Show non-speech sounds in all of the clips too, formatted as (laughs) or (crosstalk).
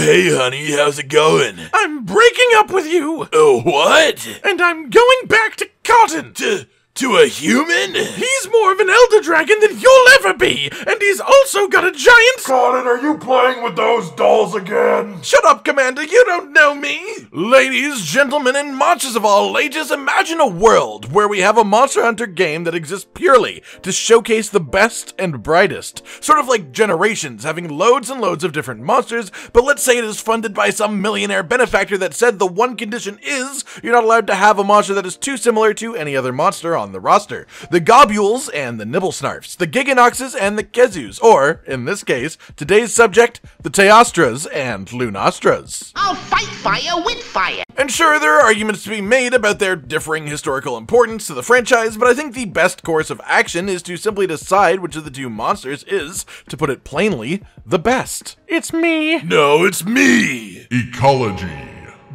hey, honey, how's it going? I'm breaking up with you, Oh, what? and I'm going back to Cotton. To, to a human? He's more of an Elder Dragon than you'll ever be, and he's also got a giant. Colin, are you playing with those dolls again? Shut up, Commander, you don't know me! Ladies, gentlemen, and monsters of all ages, imagine a world where we have a Monster Hunter game that exists purely to showcase the best and brightest. Sort of like Generations, having loads and loads of different monsters, but let's say it is funded by some millionaire benefactor that said the one condition is you're not allowed to have a monster that is too similar to any other monster on the roster. The Gobuls and the Nibblesnarfs, the Gigginoxes and the Khezus, or, in this case, today's subject, the Teostras and Lunastras. I'll fight fire with fire. And sure, there are arguments to be made about their differing historical importance to the franchise, but I think the best course of action is to simply decide which of the two monsters is, to put it plainly, the best. It's me. No, it's me. Ecology.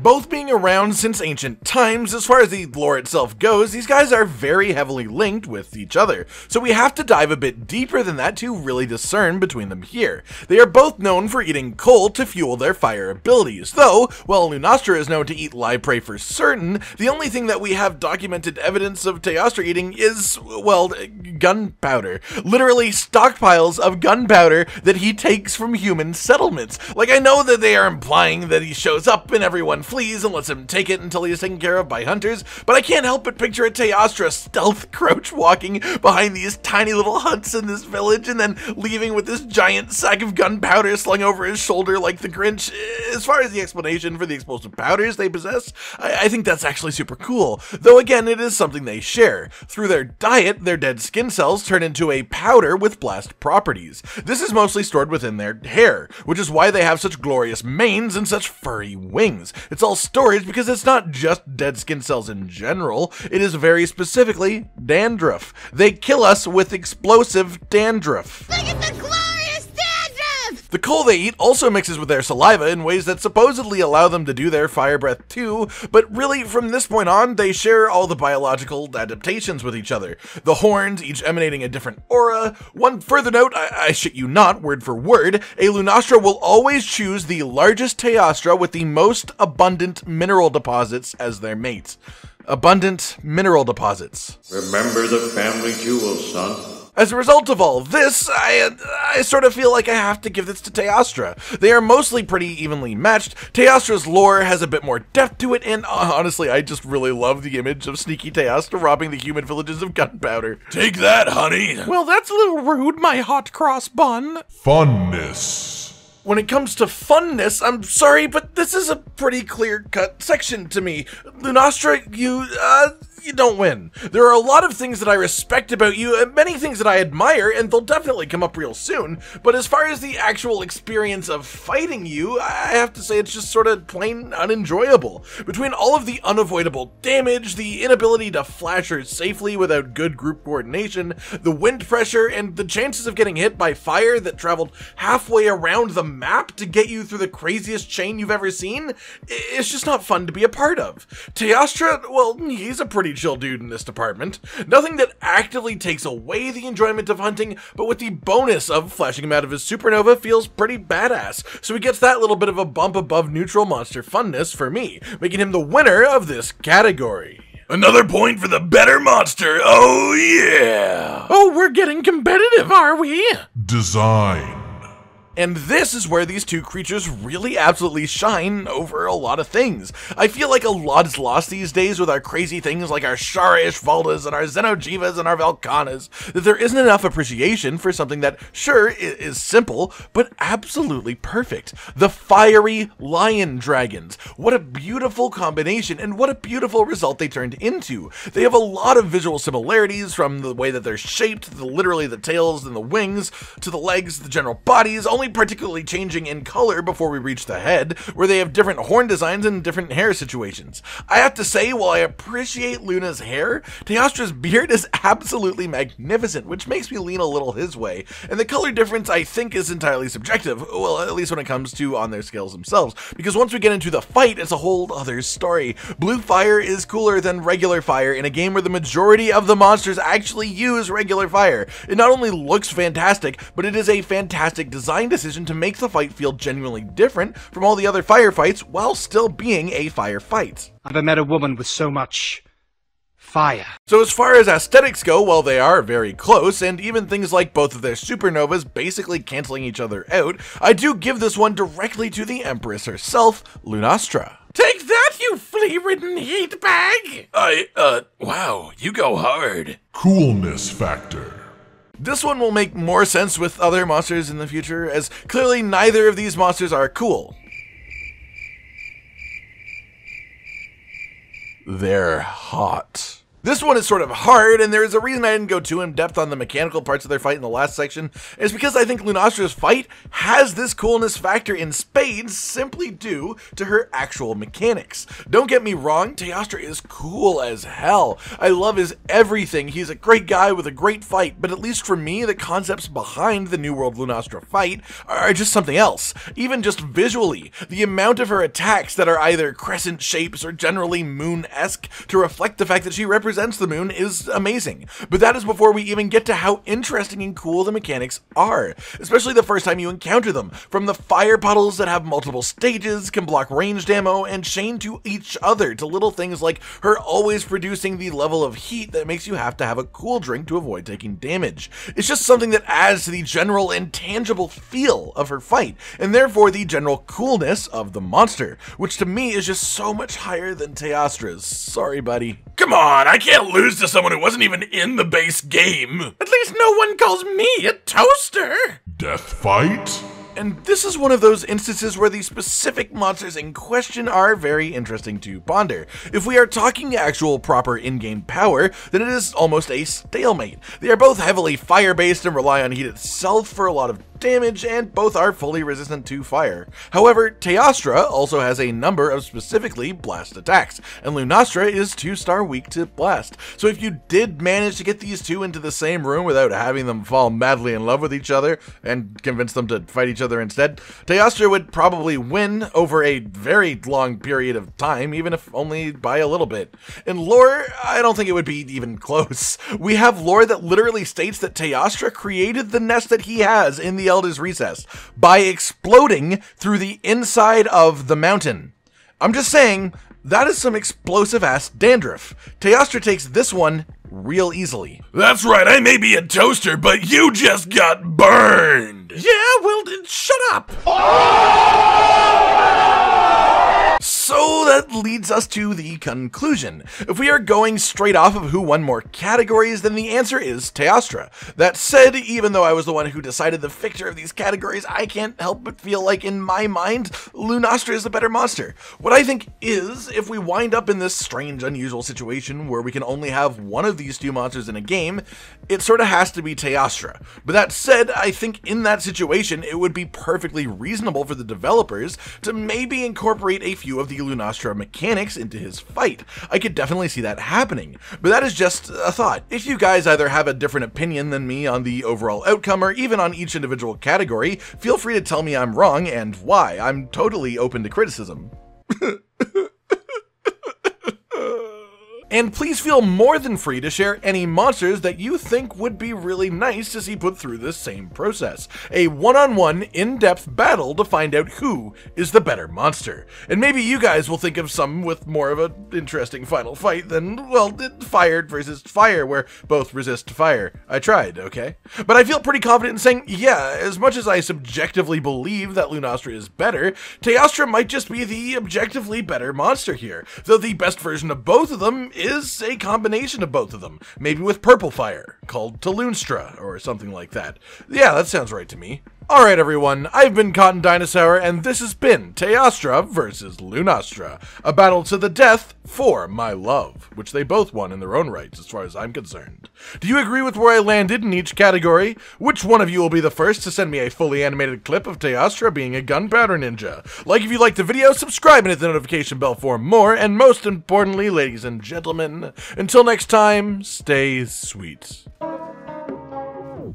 Both being around since ancient times, as far as the lore itself goes, these guys are very heavily linked with each other, so we have to dive a bit deeper than that to really discern between them here. They are both known for eating coal to fuel their fire abilities, though, while Lunastra is known to eat live prey for certain, the only thing that we have documented evidence of Teostra eating is, well, gunpowder. Literally stockpiles of gunpowder that he takes from human settlements. Like, I know that they are implying that he shows up and everyone flees and lets him take it until he is taken care of by hunters, but I can't help but picture a Teostra stealth (laughs) crouch walking behind these tiny little huts in this village and then leaving with this giant sack of gunpowder slung over his shoulder like the Grinch. As far as the explanation for the explosive powders they possess, I, I think that's actually super cool. Though again, it is something they share. Through their diet, their dead skin cells turn into a powder with blast properties. This is mostly stored within their hair, which is why they have such glorious manes and such furry wings. It's all storage because it's not just dead skin cells in general, it is very specifically dandruff. They kill us with explosive dandruff. The coal they eat also mixes with their saliva in ways that supposedly allow them to do their fire breath too, but really from this point on, they share all the biological adaptations with each other. The horns, each emanating a different aura. One further note, I, I shit you not, word for word, a Lunastra will always choose the largest Teostra with the most abundant mineral deposits as their mate. Abundant mineral deposits. Remember the family jewels, son. As a result of all this, I, I sort of feel like I have to give this to Teostra. They are mostly pretty evenly matched. Teostra's lore has a bit more depth to it, and uh, honestly, I just really love the image of sneaky Teostra robbing the human villages of gunpowder. Take that, honey. Well, that's a little rude, my hot cross bun. Funness. When it comes to funness, I'm sorry, but this is a pretty clear cut section to me. Lunastra, you, uh, you don't win. There are a lot of things that I respect about you, and many things that I admire, and they'll definitely come up real soon. But as far as the actual experience of fighting you, I have to say it's just sort of plain unenjoyable. Between all of the unavoidable damage, the inability to flash her safely without good group coordination, the wind pressure, and the chances of getting hit by fire that traveled halfway around the map to get you through the craziest chain you've ever seen, it's just not fun to be a part of. Teostra, well, he's a pretty chill dude in this department. Nothing that actively takes away the enjoyment of hunting, but with the bonus of flashing him out of his supernova feels pretty badass. So he gets that little bit of a bump above neutral monster funness for me, making him the winner of this category. Another point for the better monster. Oh, yeah. Oh, we're getting competitive, are we? Design. And this is where these two creatures really absolutely shine over a lot of things. I feel like a lot is lost these days with our crazy things like our Shara Ishvaldas and our Xeno'jiivas and our Velkhanas, that there isn't enough appreciation for something that, sure, is simple, but absolutely perfect. The fiery lion dragons. What a beautiful combination, and what a beautiful result they turned into. They have a lot of visual similarities from the way that they're shaped, the, literally the tails and the wings, to the legs, the general bodies, only particularly changing in color before we reach the head, where they have different horn designs and different hair situations. I have to say, while I appreciate Luna's hair, Teostra's beard is (laughs) absolutely magnificent, which makes me lean a little his way. And the color difference, I think, is entirely subjective, well, at least when it comes to on their scales themselves, because once we get into the fight, it's a whole other story. Blue fire is cooler than regular fire in a game where the majority of the monsters actually use regular fire. It not only looks fantastic, but it is a fantastic design decision to make the fight feel genuinely different from all the other firefights while still being a firefight. I've met a woman with so much fire. So as far as aesthetics go, while they are very close, and even things like both of their supernovas basically canceling each other out, I do give this one directly to the Empress herself, Lunastra. Take that, you flea-ridden heat bag! I, uh, wow, you go hard. Coolness factor. This one will make more sense with other monsters in the future, as clearly neither of these monsters are cool. They're hot. This one is sort of hard, and there is a reason I didn't go too in depth on the mechanical parts of their fight in the last section. It's because I think Lunastra's fight has this coolness factor in spades simply due to her actual mechanics. Don't get me wrong, Teostra is cool as hell. I love his everything. He's a great guy with a great fight, but at least for me, the concepts behind the New World Lunastra fight are just something else. Even just visually, the amount of her attacks that are either crescent shapes or generally moon-esque to reflect the fact that she represents the moon is amazing. But that is before we even get to how interesting and cool the mechanics are, especially the first time you encounter them. From the fire puddles that have multiple stages, can block ranged ammo, and chain to each other, to little things like her always producing the level of heat that makes you have to have a cool drink to avoid taking damage. It's just something that adds to the general intangible feel of her fight, and therefore the general coolness of the monster, which to me is just so much higher than Teostra's. Sorry, buddy. Come on, I can't lose to someone who wasn't even in the base game. At least no one calls me a toaster. Death fight? And this is one of those instances where the specific monsters in question are very interesting to ponder. If we are talking actual proper in-game power, then it is almost a stalemate. They are both heavily fire-based and rely on heat itself for a lot of damage, and both are fully resistant to fire. However, Teostra also has a number of specifically blast attacks, and Lunastra is 2-star weak to blast. So if you did manage to get these two into the same room without having them fall madly in love with each other, and convince them to fight each other instead, Teostra would probably win over a very long period of time, even if only by a little bit. In lore, I don't think it would be even (laughs) close. We have lore that literally states that Teostra created the nest that he has in the Elder's Recess by exploding through the inside of the mountain. I'm just saying, that is some explosive ass dandruff. Teostra takes this one real easily. That's right, I may be a toaster, but you just got burned. Yeah, well, shut up. Oh! So that leads us to the conclusion. If we are going straight off of who won more categories, then the answer is Teostra. That said, even though I was the one who decided the victor of these categories, I can't help but feel like in my mind, Lunastra is the better monster. What I think is, if we wind up in this strange, unusual situation where we can only have one of these two monsters in a game, it sort of has to be Teostra. But that said, I think in that situation, it would be perfectly reasonable for the developers to maybe incorporate a few of the Lunastra mechanics into his fight. I could definitely see that happening, but that is just a thought. If you guys either have a different opinion than me on the overall outcome or even on each individual category, feel free to tell me I'm wrong and why. I'm totally open to criticism. (laughs) And please feel more than free to share any monsters that you think would be really nice to see put through this same process. A one-on-one, in-depth battle to find out who is the better monster. And maybe you guys will think of some with more of an interesting final fight than, well, fired versus fire, where both resist fire. I tried, okay? But I feel pretty confident in saying, yeah, as much as I subjectively believe that Lunastra is better, Teostra might just be the objectively better monster here, though the best version of both of them a combination of both of them, maybe with purple fire, called Talunstra, or something like that. Yeah, that sounds right to me. Alright everyone, I've been Cotton Dinosaur, and this has been Teostra versus Lunastra, a battle to the death for my love, which they both won in their own rights as far as I'm concerned. Do you agree with where I landed in each category? Which one of you will be the first to send me a fully animated clip of Teostra being a gunpowder ninja? Like if you liked the video, subscribe and hit the notification bell for more, and most importantly, ladies and gentlemen, until next time, stay sweet.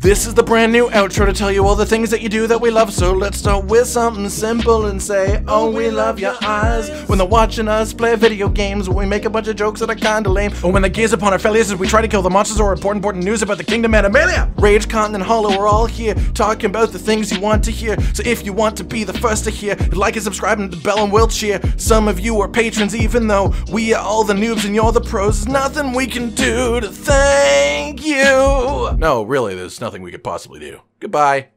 This is the brand new outro to tell you all the things that you do that we love. So let's start with something simple and say, Oh, we love your eyes. When they're watching us play video games, when we make a bunch of jokes that are kinda lame, or when they gaze upon our failures as we try to kill the monsters or report important news about the kingdom and Animalia. Rage, Continent, Hollow, we're all here talking about the things you want to hear. So if you want to be the first to hear, like and subscribe to the bell and will cheer. Some of you are patrons, even though we are all the noobs and you're the pros. There's nothing we can do to thank you. No, really, there's nothing we could possibly do. Goodbye.